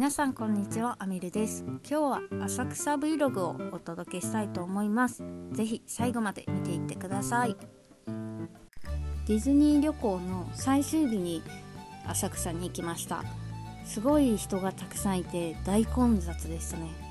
皆さんこんにちはアミルです。今日は浅草 Vlog をお届けしたいと思います。ぜひ最後まで見ていってください。ディズニー旅行の最終日に浅草に行きました。すごい人がたくさんいて大混雑でしたね。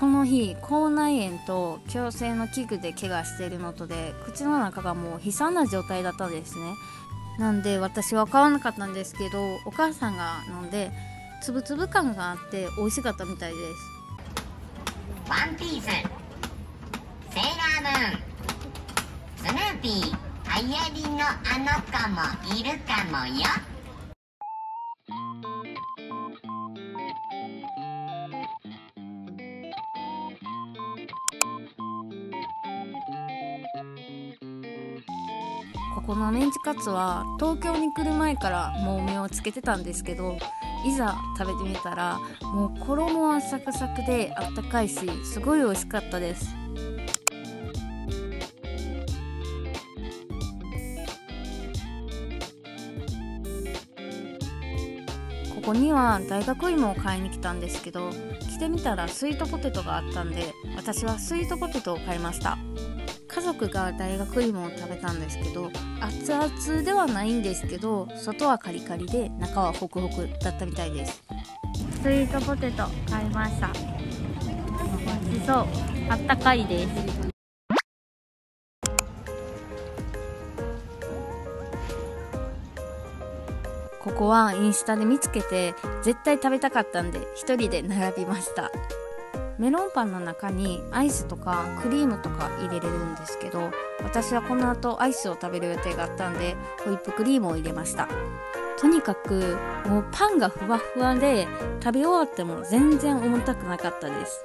この日口内炎と矯正の器具で怪我しているのとで口の中がもう悲惨な状態だったんですね。なんで私は買わなかったんですけどお母さんが飲んでつぶつぶ感があって美味しかったみたいです。ワンピース。セーラームーン。スヌーピー流行りのあの子もいるかもよ。このメンチカツは東京に来る前からもう目をつけてたんですけどいざ食べてみたらもう衣はサクサクであったかいしすごい美味しかったです。ここには大学芋を買いに来たんですけど来てみたらスイートポテトがあったんで私はスイートポテトを買いました。家族が大学芋を食べたんですけど熱々ではないんですけど外はカリカリで中はホクホクだったみたいです。スイートポテト買いました。美味しそうあったかいです。ここはインスタで見つけて絶対食べたかったんで一人で並びましたメロンパンの中にアイスとかクリームとか入れれるんですけど私はこの後アイスを食べる予定があったんでホイップクリームを入れました。とにかくもうパンがふわふわで食べ終わっても全然重たくなかったです。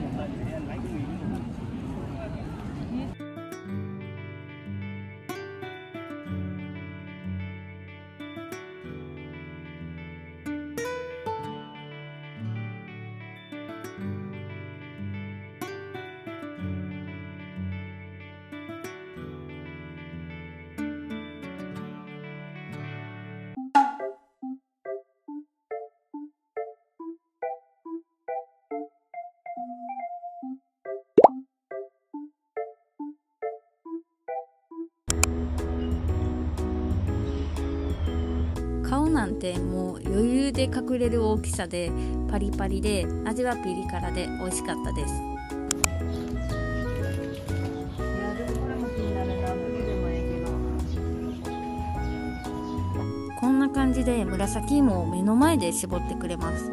顔なんてもう余裕で隠れる大きさでパリパリで味はピリ辛で美味しかったです。こんな感じで紫芋を目の前で絞ってくれます。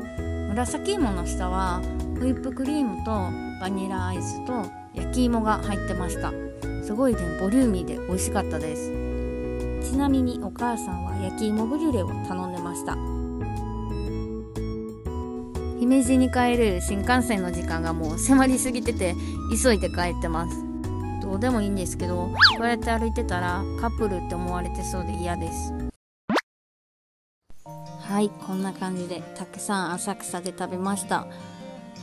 紫芋の下はホイップクリームとバニラアイスと焼き芋が入ってました。すごいねボリューミーで美味しかったです。ちなみにお母さんは焼き芋ブリュレを頼んでました。姫路に帰る新幹線の時間がもう迫りすぎてて急いで帰ってます。どうでもいいんですけどこうやって歩いてたらカップルって思われてそうで嫌です。はいこんな感じでたくさん浅草で食べました。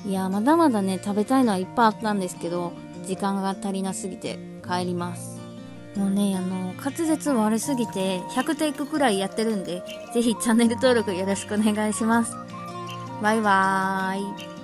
いやまだまだね食べたいのはいっぱいあったんですけど時間が足りなすぎて帰ります。もうねあの滑舌悪すぎて100テイクくらいやってるんでぜひチャンネル登録よろしくお願いします。バイバーイ。